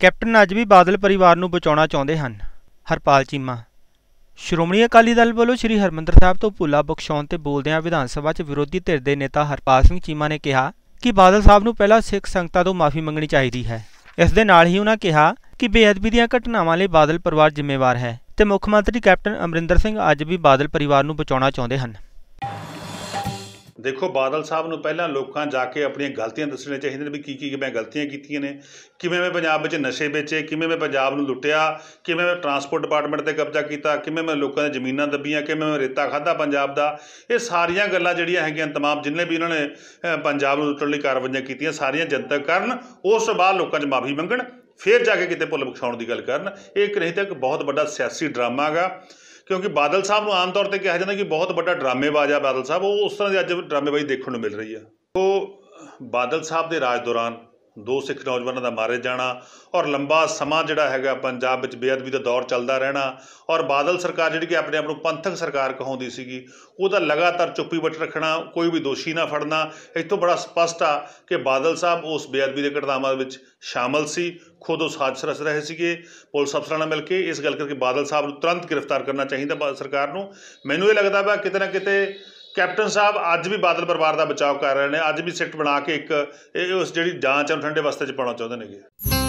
Captain ਅੱਜ ਵੀ ਬਾਦਲ ਪਰਿਵਾਰ ਨੂੰ ਬਚਾਉਣਾ ਚਾਹੁੰਦੇ ਹਨ। ਹਰਪਾਲ ਚੀਮਾ। ਸ਼੍ਰੋਮਣੀ ਅਕਾਲੀ ਦਲ ਵੱਲੋਂ ਸ੍ਰੀ ਹਰਮੰਦਰ ਸਾਹਿਬ ਤੋਂ ਭੁੱਲਾ ਬਖਸ਼ਾਉਣ ਤੇ ਬੋਲਦਿਆਂ ਵਿਧਾਨ ਸਭਾ 'ਚ ਵਿਰੋਧੀ ਧਿਰ ਦੇ ਨੇਤਾ ਹਰਪਾਲ ਸਿੰਘ ਚੀਮਾ ਨੇ ਕਿਹਾ ਕਿ ਬਾਦਲ ਸਾਹਿਬ ਨੂੰ ਪਹਿਲਾਂ ਸਿੱਖ ਸੰਗਤਾਂ ਤੋਂ ਮਾਫੀ ਮੰਗਣੀ ਚਾਹੀਦੀ ਹੈ। ਇਸ ਦੇ ਨਾਲ ਹੀ ਉਹਨਾਂ ਕਿਹਾ ਕਿ ਬੇਅਦਬੀ ਦੀਆਂ ਘਟਨਾਵਾਂ ਲਈ ਬਾਦਲ ਪਰਿਵਾਰ ਜ਼ਿੰਮੇਵਾਰ ਹੈ ਤੇ ਮੁੱਖ ਮੰਤਰੀ ਕੈਪਟਨ ਅਮਰਿੰਦਰ ਸਿੰਘ ਅੱਜ ਵੀ ਬਾਦਲ ਪਰਿਵਾਰ ਨੂੰ ਬਚਾਉਣਾ ਚਾਹੁੰਦੇ ਹਨ। ਦੇਖੋ, ਬਾਦਲ ਸਾਹਿਬ ਨੂੰ ਪਹਿਲਾਂ ਲੋਕਾਂ ਜਾ ਕੇ ਆਪਣੀਆਂ ਗਲਤੀਆਂ ਦੱਸਣੀਆਂ ਚਾਹੀਦੀਆਂ ਨੇ ਵੀ ਕੀ ਕੀ ਮੈਂ ਗਲਤੀਆਂ ਕੀਤੀਆਂ ਨੇ। ਕਿਵੇਂ ਮੈਂ ਪੰਜਾਬ ਵਿੱਚ ਨਸ਼ੇ ਵੇਚੇ, ਕਿਵੇਂ ਮੈਂ ਪੰਜਾਬ ਨੂੰ ਲੁੱਟਿਆ, ਕਿਵੇਂ ਮੈਂ ਟਰਾਂਸਪੋਰਟ ਡਿਪਾਰਟਮੈਂਟ ਤੇ ਕਬਜ਼ਾ ਕੀਤਾ, ਕਿਵੇਂ ਮੈਂ ਲੋਕਾਂ ਦੀਆਂ ਜ਼ਮੀਨਾਂ ਦੱਬੀਆਂ, ਕਿਵੇਂ ਮੈਂ ਰੇਤਾ ਖਾਦਾ ਪੰਜਾਬ ਦਾ। ਇਹ ਸਾਰੀਆਂ ਗੱਲਾਂ ਜਿਹੜੀਆਂ ਹੈਗੀਆਂ ਤਮਾਮ ਜਿੰਨੇ ਵੀ ਉਹਨਾਂ ਨੇ ਪੰਜਾਬ ਨੂੰ ਲੁੱਟਣ ਲਈ ਕਾਰਵਾਈਆਂ ਕੀਤੀਆਂ, ਸਾਰੀਆਂ ਜਨਤਕ ਕਰਨ, ਉਸ ਤੋਂ ਬਾਅਦ ਲੋਕਾਂ 'ਚ ਮਾਫੀ ਮੰਗਣ, ਫਿਰ ਜਾ ਕੇ ਕਿਤੇ ਭੁੱਲ ਬਖਸ਼ਾਉਣ ਦੀ ਗੱਲ ਕਰਨ। ਇਹ ਇੱਕ ਨਹੀਂ ਤਾਂ ਇੱਕ ਬਹੁਤ ਵੱਡਾ ਸਿਆਸੀ ਡਰਾਮਾ ਹੈਗਾ। ਕਿਉਂਕਿ ਬਾਦਲ ਸਾਹਿਬ ਨੂੰ ਆਮ ਤੌਰ ਤੇ ਕਿਹਾ ਜਾਂਦਾ ਕਿ ਬਹੁਤ ਵੱਡਾ ਡਰਾਮੇਬਾਜ਼ ਆ ਬਾਦਲ ਸਾਹਿਬ, ਉਹ ਉਸ ਤਰ੍ਹਾਂ ਦੀ ਅੱਜ ਡਰਾਮੇਬਾਜ਼ੀ ਦੇਖਣ ਨੂੰ ਮਿਲ ਰਹੀ ਆ। ਉਹ ਬਾਦਲ ਸਾਹਿਬ ਦੇ ਰਾਜ ਦੌਰਾਨ ਦੋ ਸਿੱਖ ਨੌਜਵਾਨਾਂ ਦਾ ਮਾਰੇ ਜਾਣਾ ਔਰ ਲੰਬਾ ਸਮਾਂ ਜਿਹੜਾ ਹੈਗਾ ਪੰਜਾਬ ਵਿੱਚ ਬੇਅਦਬੀ ਦਾ ਦੌਰ ਚੱਲਦਾ ਰਹਿਣਾ ਔਰ ਬਾਦਲ ਸਰਕਾਰ ਜਿਹੜੀ ਕਿ ਆਪਣੇ ਆਪ ਨੂੰ ਪੰਥਕ ਸਰਕਾਰ ਕਹਾਉਂਦੀ ਸੀਗੀ, ਉਹਦਾ ਲਗਾਤਾਰ ਚੁੱਪੀ ਵੱਟ ਰੱਖਣਾ, ਕੋਈ ਵੀ ਦੋਸ਼ੀ ਨਾ ਫੜਨਾ ਇੱਥੋਂ ਬੜਾ ਸਪਸ਼ਟ ਆ ਕਿ ਬਾਦਲ ਸਾਹਿਬ ਉਸ ਬੇਅਦਬੀ ਦੇ ਘਟਨਾਵਾਂ ਵਿੱਚ ਸ਼ਾਮਲ ਸੀ, ਖੁਦ ਉਸ ਹਾਦਸ ਰਸ ਰਹੇ ਸੀਗੇ, ਪੁਲਿਸ ਅਫਸਰਾਂ ਨਾਲ ਮਿਲ ਕੇ ਇਸ ਗੱਲ ਕਰਕੇ ਬਾਦਲ ਸਾਹਿਬ ਨੂੰ ਤੁਰੰਤ ਗ੍ਰਿਫਤਾਰ ਕਰਨਾ ਚਾਹੀਦਾ ਬਾ- ਸਰਕਾਰ ਨੂੰ। ਮੈਨੂੰ ਇਹ ਲੱਗਦਾ ਵਾ ਕਿਤੇ ਨਾ ਕਿਤੇ ਕੈਪਟਨ ਸਾਹਿਬ, ਅੱਜ ਵੀ ਬਾਦਲ ਪਰਿਵਾਰ ਦਾ ਬਚਾਅ ਕਰ ਰਹੇ ਨੇ। ਅੱਜ ਵੀ ਸਿੱਟ ਬਣਾ ਕੇ ਇੱਕ, ਇਹ ਉਸ ਜਿਹੜੀ ਜਾਂਚ ਹੈ ਉਹਨੂੰ ਠੰਡੇ ਵਾਸਤੇ ਚ ਪਾਉਣਾ ਚਾਹੁੰਦੇ ਨੇਗੇ।